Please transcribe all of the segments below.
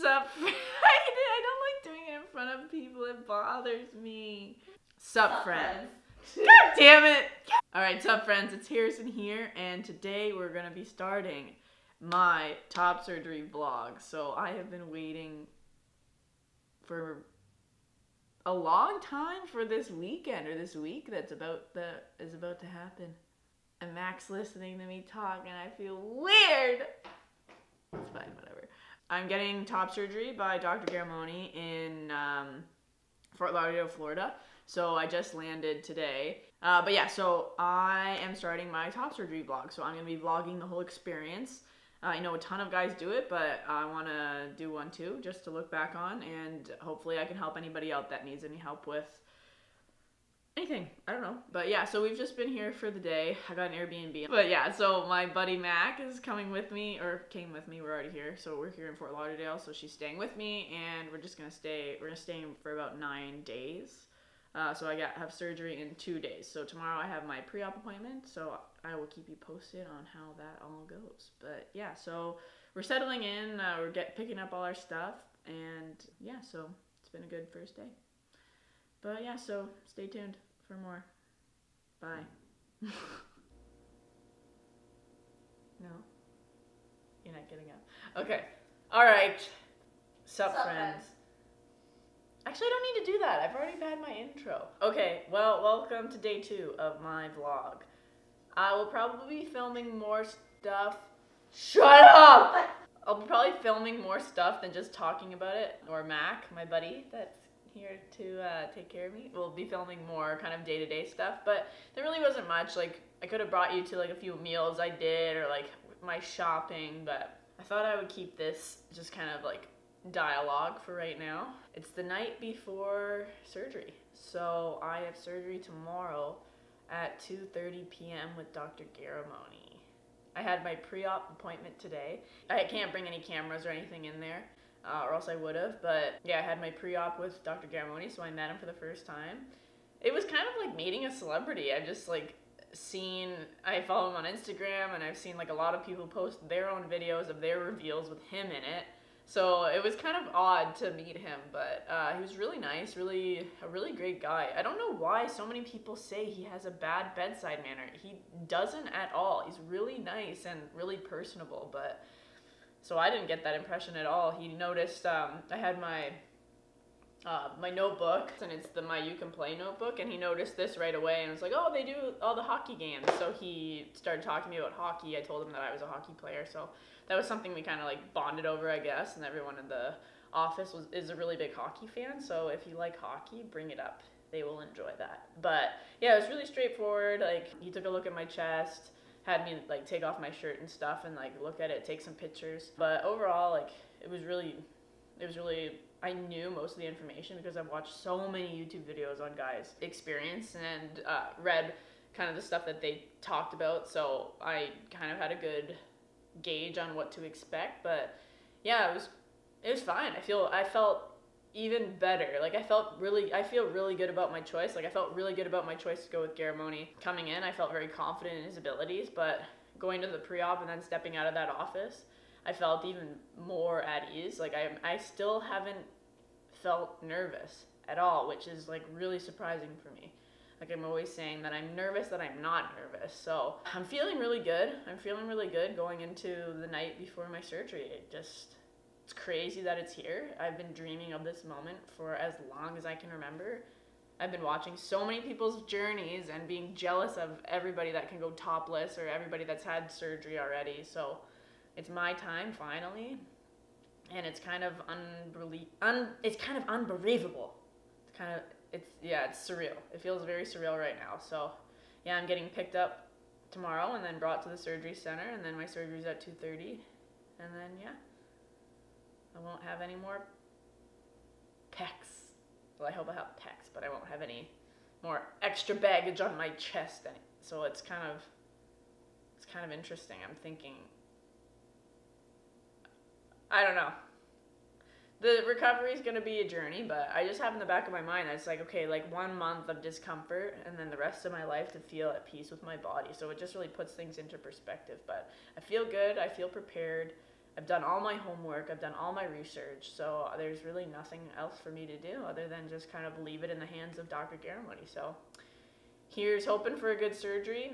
Sup? I, I don't like doing it in front of people. It bothers me. Sup, Sup, friends? friends. God damn it! All right, sup, friends? It's Harrison here, and today we're gonna be starting my top surgery vlog. So I have been waiting for a long time for this weekend or this week that's about that is about to happen. And Max listening to me talk, and I feel weird. It's fine, whatever. I'm getting top surgery by Dr. Garramone in um, Fort Lauderdale, Florida. So I just landed today. Uh, but yeah, so I am starting my top surgery vlog. So I'm gonna be vlogging the whole experience. Uh, I know a ton of guys do it, but I want to do one too, just to look back on, and hopefully I can help anybody out that needs any help with anything. I don't know. But yeah, so we've just been here for the day. I got an Airbnb. But yeah, so my buddy Mac is coming with me, or came with me. We're already here. So we're here in Fort Lauderdale. So she's staying with me, and we're just to stay. We're to stay for about nine days. Uh, so I got have surgery in two days. So tomorrow I have my pre-op appointment. So I will keep you posted on how that all goes. But yeah, so we're settling in. Uh, we're get picking up all our stuff, and yeah, so it's been a good first day. But yeah, so stay tuned for more. Bye. no, you're not getting up. Okay. All right. Sup, Sup, friends. friends. Actually, I don't need to do that. I've already had my intro. Okay, well, welcome to day two of my vlog. I will probably be filming more stuff. Shut up! I'll be probably filming more stuff than just talking about it. Or Mac, my buddy that's here to uh, take care of me, We'll be filming more kind of day to day stuff. But there really wasn't much. Like, I could have brought you to like a few meals I did or like my shopping, but I thought I would keep this just kind of like dialogue for right now. It's the night before surgery. So I have surgery tomorrow at 2:30 p.m. with Dr. Garramone. I had my pre-op appointment today. I can't bring any cameras or anything in there, uh, or else I would have. But yeah, I had my pre-op with Dr. Garramone, so I met him for the first time. It was kind of like meeting a celebrity. I've just like seen I follow him on Instagram and I've seen like a lot of people post their own videos of their reveals with him in it. So it was kind of odd to meet him, but uh, he was really nice, really a really great guy. I don't know why so many people say he has a bad bedside manner. He doesn't at all. He's really nice and really personable, but so I didn't get that impression at all. He noticed um, I had my uh, my notebook, and it's the my You Can Play notebook, and he noticed this right away and was like, "Oh, they do all the hockey games." So he started talking to me about hockey. I told him that I was a hockey player, so that was something we kind of like bonded over, I guess. And everyone in the office was is a really big hockey fan, so if you like hockey, bring it up. They will enjoy that. But yeah, it was really straightforward. Like he took a look at my chest, had me like take off my shirt and stuff, and like look at it, take some pictures. But overall, like it was really, it was really I knew most of the information because I've watched so many YouTube videos on guys' experience and uh, read kind of the stuff that they talked about. So I kind of had a good gauge on what to expect. But yeah, it was it was fine. I feel I felt even better. Like I felt really I feel really good about my choice. Like I felt really good about my choice to go with Garramone coming in. I felt very confident in his abilities, but going to the pre-op and then stepping out of that office, I felt even more at ease. Like I I still haven't felt nervous at all, which is like really surprising for me. Like I'm always saying that I'm nervous that I'm not nervous. So I'm feeling really good. I'm feeling really good going into the night before my surgery. It just it's crazy that it's here. I've been dreaming of this moment for as long as I can remember. I've been watching so many people's journeys and being jealous of everybody that can go topless or everybody that's had surgery already. So it's my time finally and it's kind of unbelie- un- it's kind of unbelievable. It's kind of it's yeah, it's surreal. It feels very surreal right now. So, yeah, I'm getting picked up tomorrow and then brought to the surgery center and then my surgery's at 2:30 and then yeah. I won't have any more pecs. Well, I hope I have pecs, but I won't have any more extra baggage on my chest. So it's kind of it's kind of interesting. I'm thinking I don't know. The recovery is going to be a journey, but I just have in the back of my mind it's like, okay, like one month of discomfort and then the rest of my life to feel at peace with my body. So it just really puts things into perspective. But I feel good. I feel prepared. I've done all my homework, I've done all my research, so there's really nothing else for me to do other than just kind of leave it in the hands of Dr. Garramone. So here's hoping for a good surgery.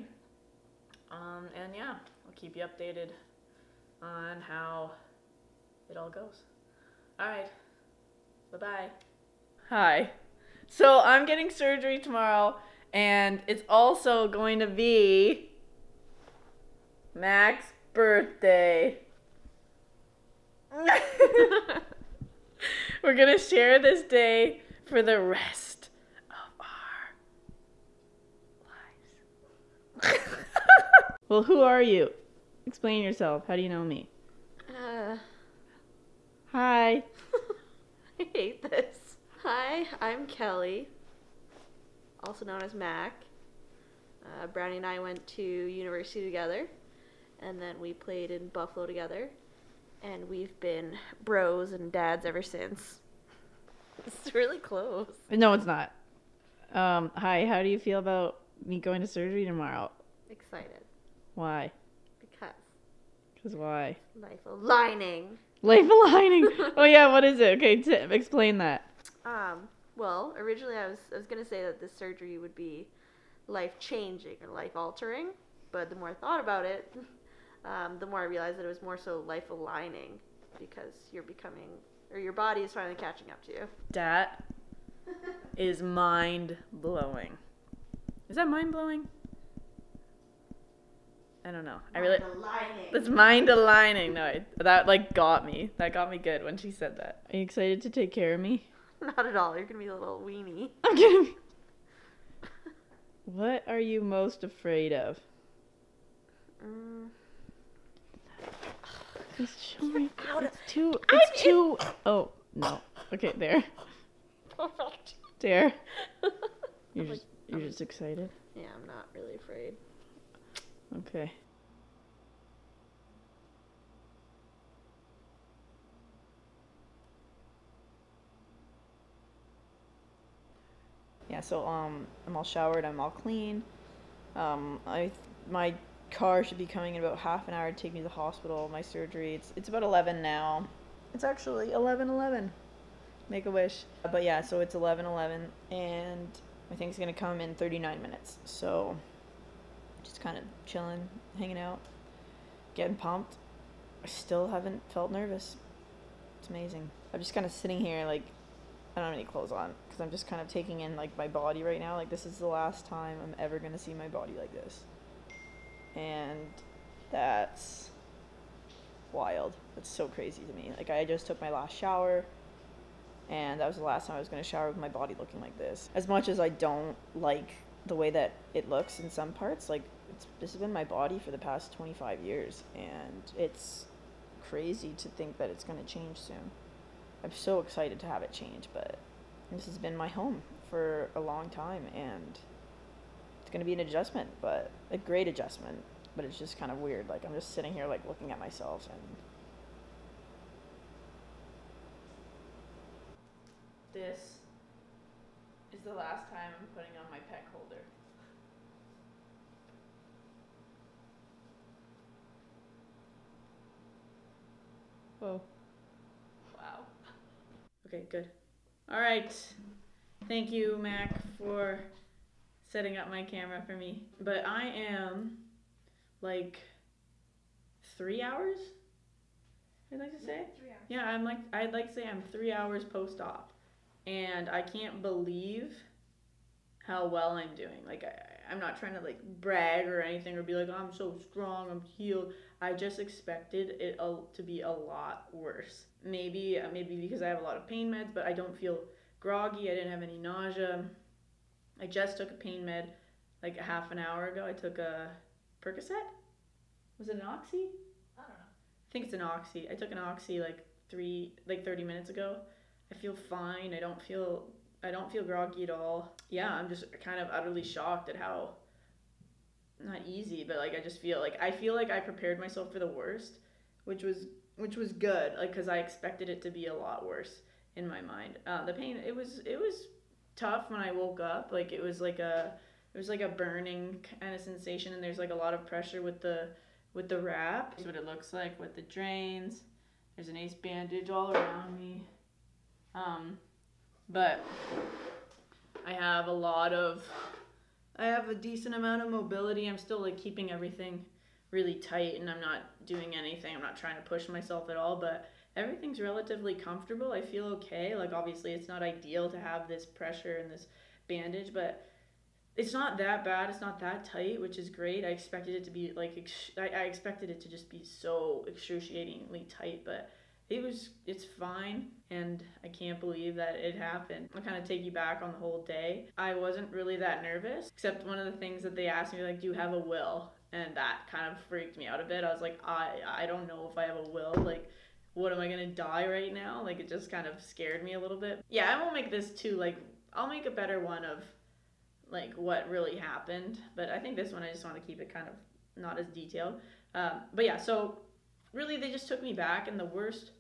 Um, and yeah, I'll keep you updated on how it all goes. All right. Bye bye. Hi. So I'm getting surgery tomorrow, and it's also going to be Mac's birthday. We're gonna share this day for the rest of our lives. well, who are you? Explain yourself. How do you know me? Uh, Hi. I hate this. Hi, I'm Kelly, also known as Mac. Uh, Brownie and I went to university together, and then we played in Buffalo together, and we've been bros and dads ever since. It's really close. No, it's not. Um, hi, how do you feel about me going to surgery tomorrow? Excited Why? because Because why? life aligning. Life aligning. oh yeah, what is it? Okay, t- explain that. Um, well, originally I was I was gonna say that this surgery would be life changing or life altering, but the more I thought about it, um, the more I realized that it was more so life aligning because you're becoming or your body is finally catching up to you. That is mind blowing. Is that mind blowing? I don't know. I really. aligning. That's mind aligning. No, I, that like got me. That got me good when she said that. Are you excited to take care of me? Not at all. You're gonna be a little weenie. I'm kidding. What are you most afraid of? Mm. Just show me. out of- It's too. I'm It's too. Oh no. Okay, there. There. You're just. You're just excited. yeah, I'm not really afraid. Okay. Yeah, so um I'm all showered, I'm all clean. Um I my car should be coming in about half an hour to take me to the hospital, my surgery. It's it's about 11 now. It's actually 11:11. Make a wish. But yeah, so it's 11:11 and my thing's going to come in 39 minutes. So just kind of chilling, hanging out, getting pumped. I still haven't felt nervous. It's amazing. I'm just kind of sitting here like I don't have any clothes on because I'm just kind of taking in like my body right now. Like this is the last time I'm ever gonna see my body like this, and that's wild. That's so crazy to me. Like I just took my last shower, and that was the last time I was gonna shower with my body looking like this. As much as I don't like the way that it looks in some parts, like this has been my body for the past 25 years, and it's crazy to think that it's gonna change soon. I'm so excited to have it change, but this has been my home for a long time, and it's gonna be an adjustment, but a great adjustment. But it's just kind of weird. Like I'm just sitting here, like looking at myself, and this is the last time I'm putting on my pec holder. Whoa. Wow. Okay, good. All right. Thank you, Mac, for setting up my camera for me. But I am like three hours. I'd like to say. Hours. Yeah, I'm like I'd like to say I'm three hours post op, and I can't believe how well I'm doing. Like I, I'm not trying to like brag or anything or be like I'm so strong, I'm healed. I just expected it to be a lot worse. Maybe uh, maybe because I have a lot of pain meds, but I don't feel groggy. I didn't have any nausea. I just took a pain med like a half an hour ago. I took a Percocet. Was it an oxy? I don't know. I think it's an oxy. I took an oxy like three, like thirty minutes ago. I feel fine. I don't feel, I don't feel groggy at all. Yeah, I'm just kind of utterly shocked at how, not easy, but like I just feel like I feel like I prepared myself for the worst, which was which was good, like because I expected it to be a lot worse in my mind. Uh, the pain, it was it was tough when I woke up. Like it was like a it was like a burning kind of sensation, and there's like a lot of pressure with the with the wrap. Is what it looks like with the drains. There's an ace bandage all around me. Um, but I have a lot of, I have a decent amount of mobility. I'm still like keeping everything really tight and I'm not doing anything. I'm not trying to push myself at all, but everything's relatively comfortable. I feel okay. Like obviously it's not ideal to have this pressure and this bandage, but it's not that bad. It's not that tight, which is great. I expected it to be like ex- I, I expected it to just be so excruciatingly tight, but it was it's fine and I can't believe that it happened. I'll kind of take you back on the whole day. I wasn't really that nervous, except one of the things that they asked me like, "Do you have a will?" And that kind of freaked me out a bit. I was like, "I I don't know if I have a will." Like what am I gonna die right now? Like it just kind of scared me a little bit. Yeah, I won't make this too like I'll make a better one of like what really happened, but I think this one I just want to keep it kind of not as detailed. Um, but yeah, so really they just took me back, and the worst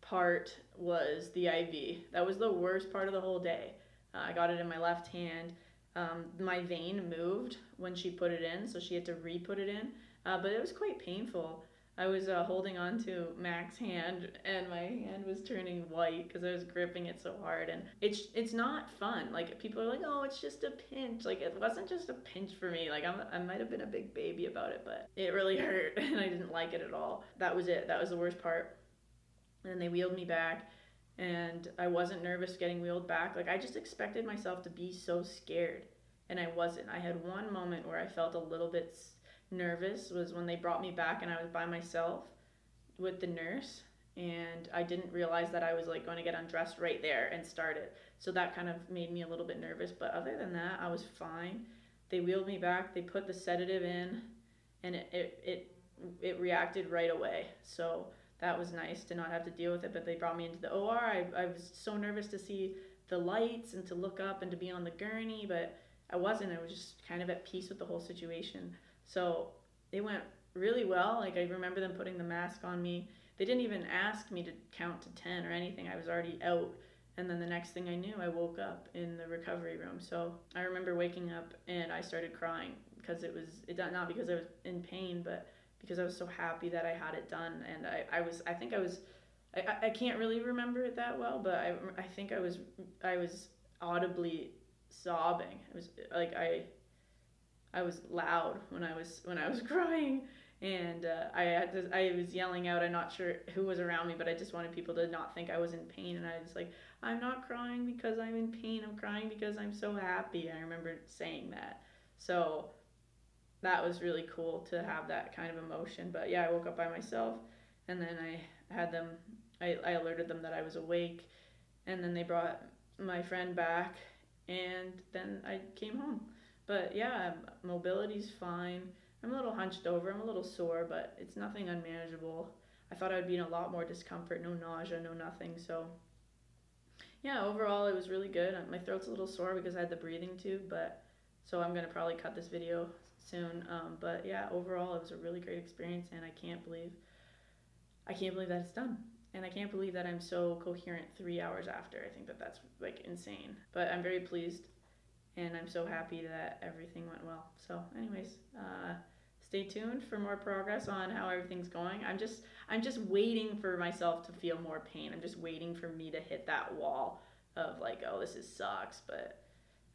part was the IV. That was the worst part of the whole day. Uh, I got it in my left hand. Um, my vein moved when she put it in, so she had to re put it in, uh, but it was quite painful. I was uh, holding on to Mac's hand, and my hand was turning white because I was gripping it so hard. And it's it's not fun. Like people are like, "Oh, it's just a pinch." Like it wasn't just a pinch for me. Like I'm, I might have been a big baby about it, but it really hurt, and I didn't like it at all. That was it. That was the worst part. And then they wheeled me back, and I wasn't nervous getting wheeled back. Like I just expected myself to be so scared, and I wasn't. I had one moment where I felt a little bit nervous was when they brought me back and I was by myself with the nurse and I didn't realize that I was like going to get undressed right there and start it. So that kind of made me a little bit nervous, but other than that, I was fine. They wheeled me back, they put the sedative in and it it it, it reacted right away. So that was nice to not have to deal with it, but they brought me into the OR. I, I was so nervous to see the lights and to look up and to be on the gurney, but I wasn't. I was just kind of at peace with the whole situation. So it went really well. Like I remember them putting the mask on me. They didn't even ask me to count to 10 or anything. I was already out. And then the next thing I knew, I woke up in the recovery room. So I remember waking up and I started crying because it was it not because I was in pain, but because I was so happy that I had it done. And I, I was I think I was I, I can't really remember it that well, but I, I think I was I was audibly sobbing. It was like I I was loud when I was when I was crying, and uh, I had to, I was yelling out. I'm not sure who was around me, but I just wanted people to not think I was in pain. And I was like, I'm not crying because I'm in pain. I'm crying because I'm so happy. I remember saying that. So that was really cool to have that kind of emotion. But yeah, I woke up by myself, and then I had them. I, I alerted them that I was awake, and then they brought my friend back, and then I came home. But yeah, mobility's fine. I'm a little hunched over. I'm a little sore, but it's nothing unmanageable. I thought I would be in a lot more discomfort, no nausea, no nothing. So yeah, overall it was really good. My throat's a little sore because I had the breathing tube, but so I'm gonna probably cut this video soon. Um, but yeah, overall it was a really great experience, and I can't believe I can't believe that it's done. And I can't believe that I'm so coherent three hours after. I think that that's like insane. But I'm very pleased and I'm so happy that everything went well. So, anyways, uh, stay tuned for more progress on how everything's going. I'm just I'm just waiting for myself to feel more pain. I'm just waiting for me to hit that wall of like, oh, this is sucks. But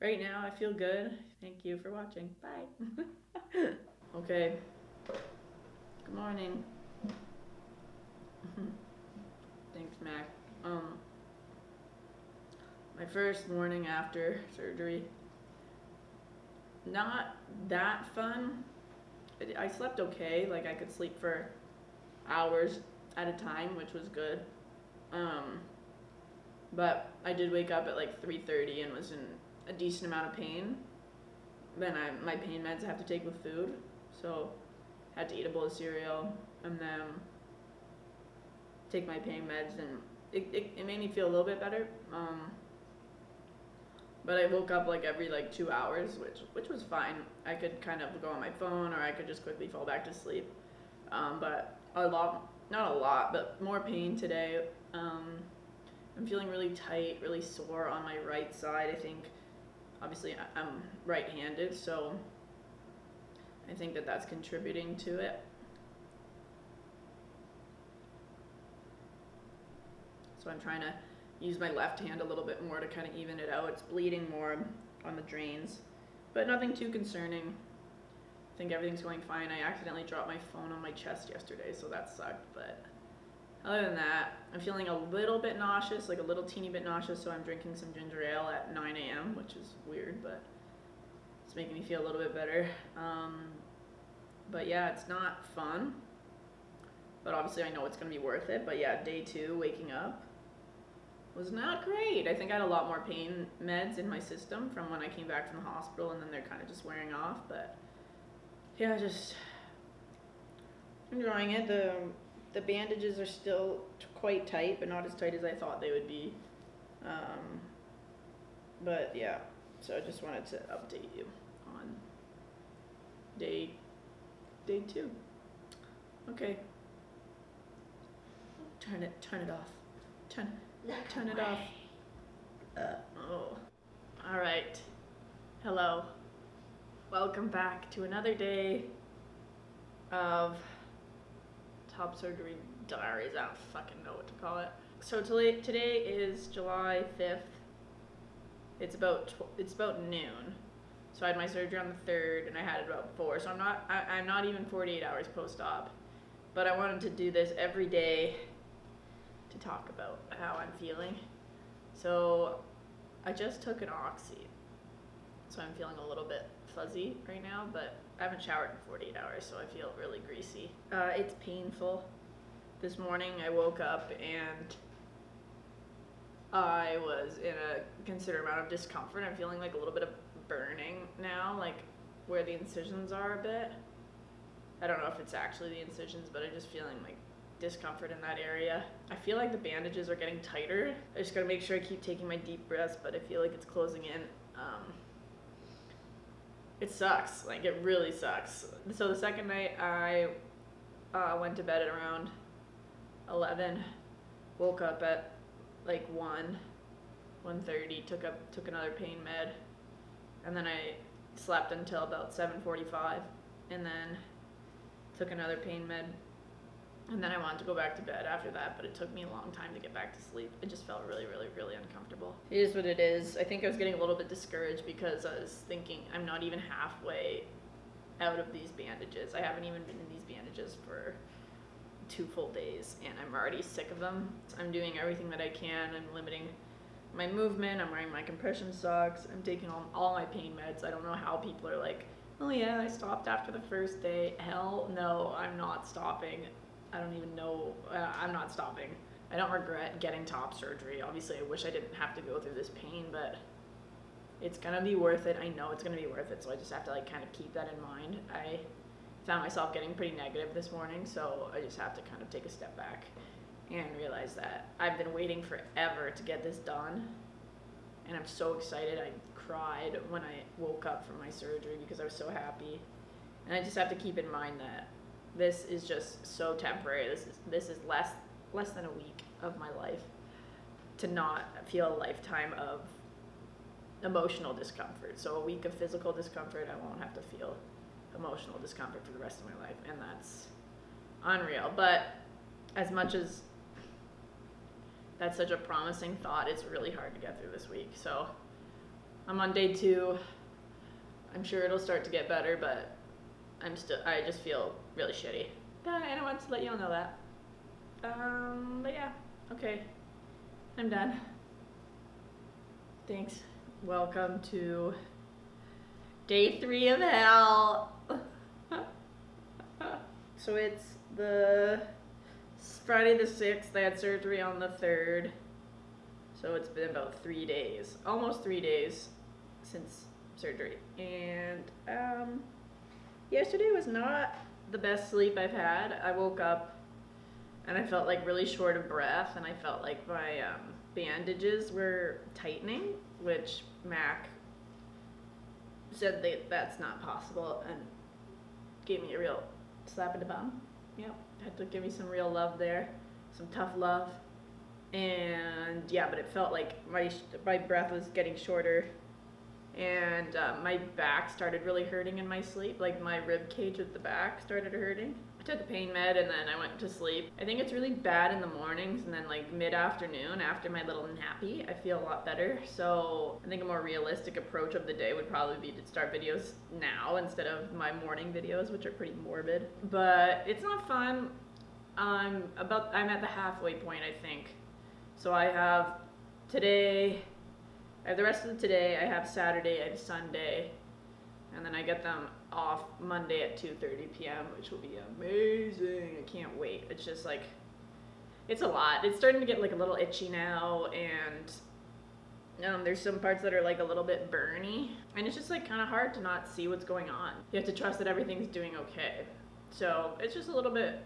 right now, I feel good. Thank you for watching. Bye. okay. Good morning. Thanks, Mac. Um, my first morning after surgery not that fun. I slept okay. Like I could sleep for hours at a time, which was good. Um, but I did wake up at like 3:30 and was in a decent amount of pain. Then I my pain meds I have to take with food, so had to eat a bowl of cereal and then take my pain meds and it, it, it made me feel a little bit better. Um, but I woke up like every like two hours, which which was fine. I could kind of go on my phone, or I could just quickly fall back to sleep. Um, but a lot, not a lot, but more pain today. Um, I'm feeling really tight, really sore on my right side. I think, obviously, I'm right-handed, so I think that that's contributing to it. So I'm trying to use my left hand a little bit more to kind of even it out. It's bleeding more on the drains, but nothing too concerning. I think everything's going fine. I accidentally dropped my phone on my chest yesterday, so that sucked, but other than that, I'm feeling a little bit nauseous, like a little teeny bit nauseous, so I'm drinking some ginger ale at 9 a.m., which is weird, but it's making me feel a little bit better. Um, but yeah, it's not fun, but obviously I know it's going to be worth it. But yeah, day two, waking up, was not great. I think I had a lot more pain meds in my system from when I came back from the hospital, and then they're kind of just wearing off, but yeah, just enjoying it. The the bandages are still quite tight, but not as tight as I thought they would be. Um, but yeah, so I just wanted to update you on day day two. Okay. Turn it turn it off. Turn turn it off. Uh, oh. All right. Hello. Welcome back to another day of top surgery diaries. I don't fucking know what to call it. So today, today is July 5th. It's about it's about noon. So I had my surgery on the 3rd and I had it about 4. So I'm not I, I'm not even 48 hours post-op. But I wanted to do this every day talk about how I'm feeling. So I just took an oxy. So I'm feeling a little bit fuzzy right now, but I haven't showered in 48 hours, so I feel really greasy. Uh, it's painful. This morning I woke up and I was in a considerable amount of discomfort. I'm feeling like a little bit of burning now, like where the incisions are a bit. I don't know if it's actually the incisions, but I'm just feeling like discomfort in that area. I feel like the bandages are getting tighter. I just gotta make sure I keep taking my deep breaths, but I feel like it's closing in. Um, it sucks. Like it really sucks. So the second night I uh, went to bed at around eleven, woke up at like one, one thirty. Took up took another pain med, and then I slept until about seven forty five, and then took another pain med and then I wanted to go back to bed after that, but it took me a long time to get back to sleep. It just felt really, really, really uncomfortable. It is what it is. I think I was getting a little bit discouraged because I was thinking I'm not even halfway out of these bandages. I haven't even been in these bandages for two full days, and I'm already sick of them. I'm doing everything that I can. I'm limiting my movement. I'm wearing my compression socks. I'm taking all, all my pain meds. I don't know how people are like, oh yeah, I stopped after the first day. Hell no, I'm not stopping. I don't even know. Uh, I'm not stopping. I don't regret getting top surgery. Obviously, I wish I didn't have to go through this pain, but it's gonna be worth it. I know it's gonna be worth it, so I just have to like kind of keep that in mind. I found myself getting pretty negative this morning, so I just have to kind of take a step back and realize that I've been waiting forever to get this done, and I'm so excited. I cried when I woke up from my surgery because I was so happy, and I just have to keep in mind that this is just so temporary. This is this is less less than a week of my life to not feel a lifetime of emotional discomfort. So a week of physical discomfort, I won't have to feel emotional discomfort for the rest of my life, and that's unreal. But as much as that's such a promising thought, it's really hard to get through this week. So I'm on day two. I'm sure it'll start to get better, but I'm still I just feel really shitty. And I wanted to let you all know that. Um, but yeah, okay, I'm done. Thanks. Welcome to day three of hell. so it's the Friday the 6th. I had surgery on the 3rd. So it's been about three days, almost three days since surgery. And, um, yesterday was not the best sleep I've had. I woke up and I felt like really short of breath, and I felt like my um, bandages were tightening, which Mac said that that's not possible and gave me a real slap in the bum. Yep, had to give me some real love there, some tough love. And yeah, but it felt like my my breath was getting shorter and uh, my back started really hurting in my sleep. Like my rib cage at the back started hurting, I took a pain med and then I went to sleep. I think it's really bad in the mornings and then like mid afternoon after my little nappy, I feel a lot better. So I think a more realistic approach of the day would probably be to start videos now instead of my morning videos, which are pretty morbid. But it's not fun. I'm about I'm at the halfway point, I think. So I have today, I have the rest of today, I have Saturday, and Sunday, and then I get them off Monday at 2:30 p.m., which will be amazing. I can't wait. It's just like it's a lot. It's starting to get like a little itchy now, and um, there's some parts that are like a little bit burny, and it's just like kind of hard to not see what's going on. You have to trust that everything's doing okay. So it's just a little bit,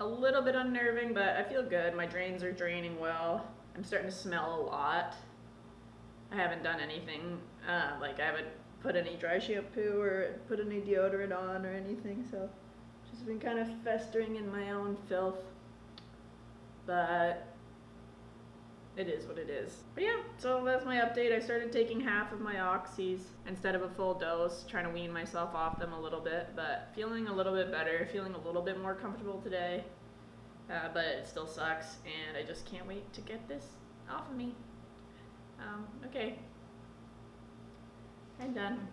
a little bit unnerving, but I feel good. My drains are draining well. I'm starting to smell a lot. I haven't done anything, uh, like I haven't put any dry shampoo or put any deodorant on or anything, so just been kind of festering in my own filth. But it is what it is. But yeah, so that's my update. I started taking half of my oxys instead of a full dose, trying to wean myself off them a little bit, but feeling a little bit better, feeling a little bit more comfortable today. Uh, but it still sucks, and I just can't wait to get this off of me. Um, okay. I'm done.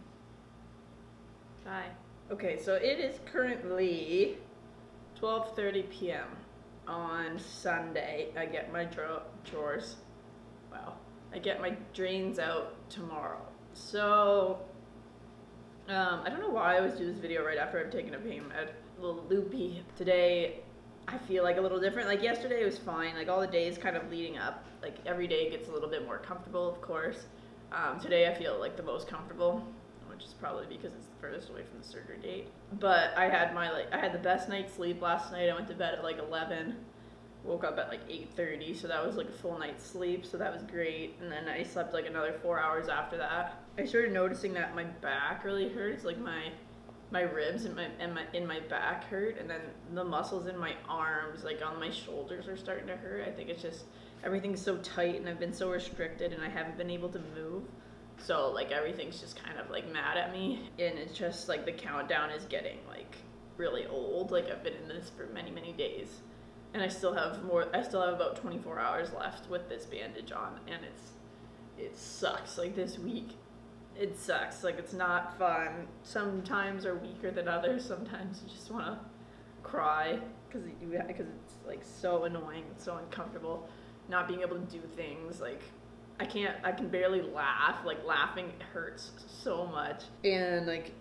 Bye. Okay, so it is currently 12:30 p.m. on Sunday. I get my dro- chores. Wow. I get my drains out tomorrow. So um, I don't know why I always do this video right after I've taken a pain med. A little loopy. Today I feel like a little different. Like yesterday was fine. Like all the days kind of leading up, like every day gets a little bit more comfortable, of course. Um, today I feel like the most comfortable, which is probably because it's the furthest away from the surgery date. But I had my like I had the best night's sleep last night. I went to bed at like 11, woke up at like 8:30, so that was like a full night's sleep. So that was great. And then I slept like another four hours after that. I started noticing that my back really hurts, like my my ribs and my and my in my back hurt and then the muscles in my arms like on my shoulders are starting to hurt. I think it's just everything's so tight and i've been so restricted and i haven't been able to move. So like everything's just kind of like mad at me. And it's just like the countdown is getting like really old. Like i've been in this for many many days. And i still have more i still have about 24 hours left with this bandage on. And it's it sucks. Like this week it sucks. Like it's not fun. Sometimes are weaker than others. Sometimes you just want to cry because because it's like so annoying. It's so uncomfortable. Not being able to do things like I can't. I can barely laugh. Like laughing hurts so much. And like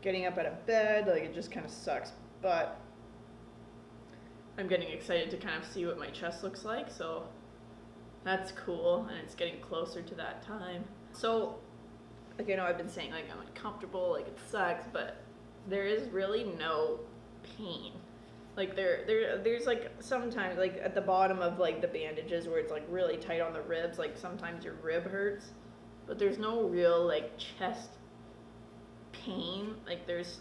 getting up out of bed, like it just kind of sucks. But I'm getting excited to kind of see what my chest looks like. So that's cool, and it's getting closer to that time. So, like I know I've been saying like I'm uncomfortable, like it sucks, but there is really no pain. Like there, there, there's like sometimes like at the bottom of like the bandages where it's like really tight on the ribs. Like sometimes your rib hurts, but there's no real like chest pain. Like there's,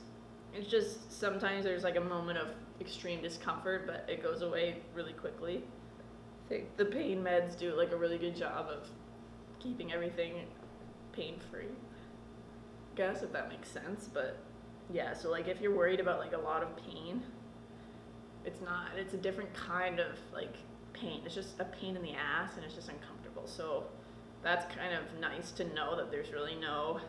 it's just sometimes there's like a moment of extreme discomfort, but it goes away really quickly. I think the pain meds do like a really good job of keeping everything pain free. Guess if that makes sense, but yeah, so like if you're worried about like a lot of pain, it's not. It's a different kind of like pain. It's just a pain in the ass and it's just uncomfortable. So that's kind of nice to know that there's really no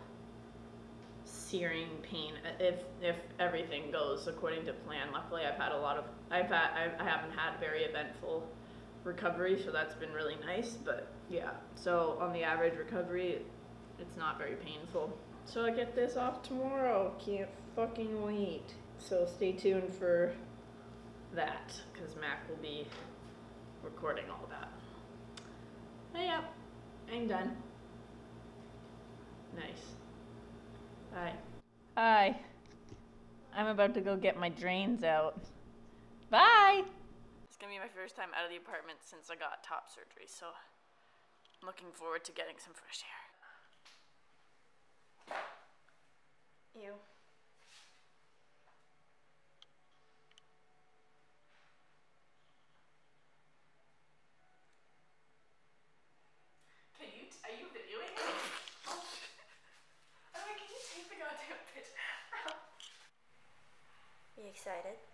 searing pain uh, if if everything goes according to plan. Luckily, I've had a lot of I've had I haven't had very eventful recovery, so that's been really nice. But yeah, so on the average recovery, it's not very painful. So I get this off tomorrow. Can't fucking wait. So stay tuned for that, because Mac will be recording all that. Hey, yeah, I'm done. Nice. Bye. Hi. I'm about to go get my drains out. Bye! It's gonna be my first time out of the apartment since I got top surgery, so I'm looking forward to getting some fresh air. Ew. Can you, are you videoing me? Oh. I'm like, can you take the goddamn picture? You excited?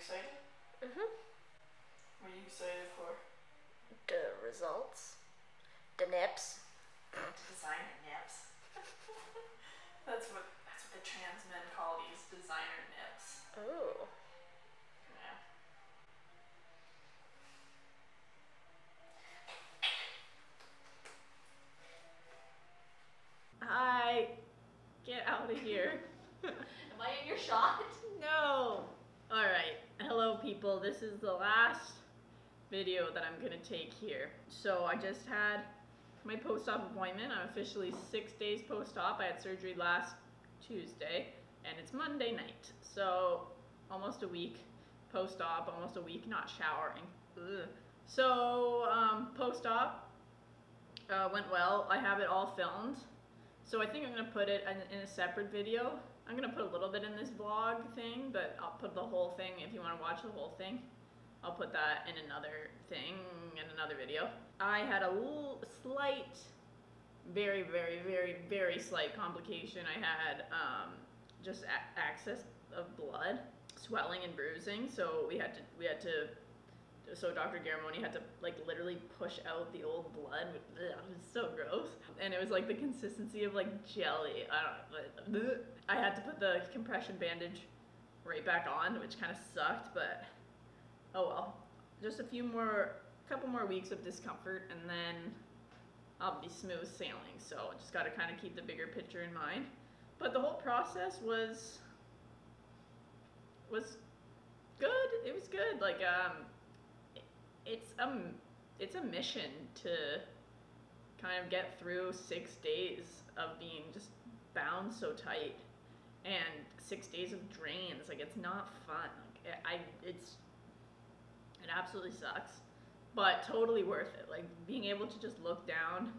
excited? Mm-hmm. What are you excited for? The results. The nips. Designer nips. that's what that's what the trans men call these designer nips. Ooh. Yeah. Hi. Get out of here. People. This is the last video that I'm gonna take here. So I just had my post-op appointment. I'm officially six days post-op. I had surgery last Tuesday, and it's Monday night. So almost a week post-op, almost a week not showering. Ugh. So um, post-op uh, went well. I have it all filmed. So I think I'm gonna put it in, in a separate video. I'm gonna put a little bit in this vlog thing, but I'll put the whole thing if you want to watch the whole thing. I'll put that in another thing in another video. I had a slight, very, very, very, very slight complication. I had um, just access of blood, swelling and bruising. So we had to we had to so Dr. Garramone had to like literally push out the old blood. Ugh, it was so gross, and it was like the consistency of like jelly. I don't know. But, I had to put the compression bandage right back on, which kind of sucked, but oh well. Just a few more, couple more weeks of discomfort, and then I'll be smooth sailing. So just got to kind of keep the bigger picture in mind. But the whole process was was good. It was good. Like um it's um it's a mission to kind of get through six days of being just bound so tight and six days of drains. Like it's not fun. Like i it's it absolutely sucks but totally worth it. Like being able to just look down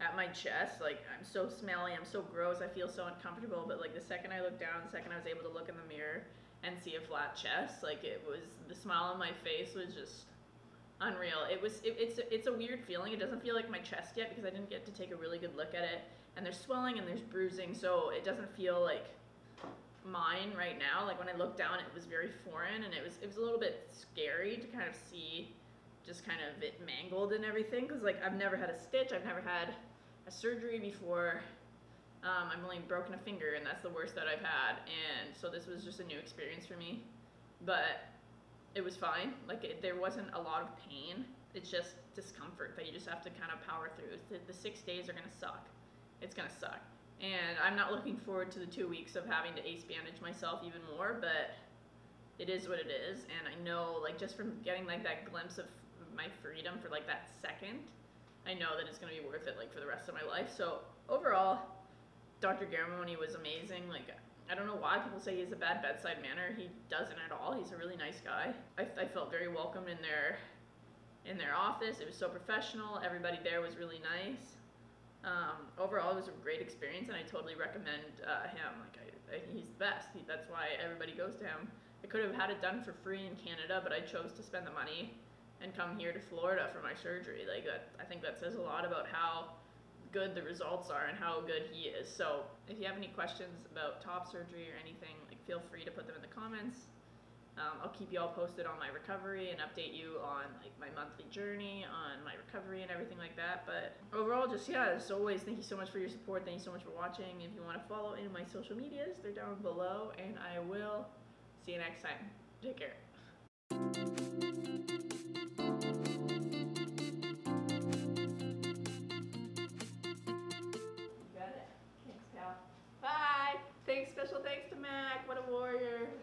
at my chest like i'm so smelly i'm so gross i feel so uncomfortable but like the second i looked down the second i was able to look in the mirror and see a flat chest like it was the smile on my face was just unreal. It was it, it's it's a weird feeling. It doesn't feel like my chest yet because I didn't get to take a really good look at it. And there's swelling and there's bruising, so it doesn't feel like mine right now. Like when I looked down, it was very foreign and it was it was a little bit scary to kind of see just kind of it mangled and everything because like I've never had a stitch, I've never had a surgery before. Um, I've only broken a finger and that's the worst that I've had, and so this was just a new experience for me. But it was fine. Like it, there wasn't a lot of pain. It's just discomfort that you just have to kind of power through. The, the six days are gonna suck. It's gonna suck. And I'm not looking forward to the two weeks of having to ace bandage myself even more, but it is what it is. And I know, like, just from getting like that glimpse of my freedom for like that second, I know that it's gonna be worth it like for the rest of my life. So overall, Dr. Garramone was amazing. Like I don't know why people say he has a bad bedside manner. He doesn't at all. He's a really nice guy. I, I felt very welcome in their in their office. It was so professional. Everybody there was really nice. Um, overall, it was a great experience, and I totally recommend uh, him. Like, I, I, he's the best. He, that's why everybody goes to him. I could have had it done for free in Canada, but I chose to spend the money and come here to Florida for my surgery. Like, that, I think that says a lot about how good the results are and how good he is. So if you have any questions about top surgery or anything, like feel free to put them in the comments. Um, I'll keep you all posted on my recovery and update you on like my monthly journey on my recovery and everything like that. But overall, just yeah, as always, thank you so much for your support. Thank you so much for watching. If you want to follow any of my social medias, they're down below, and I will see you next time. Take care.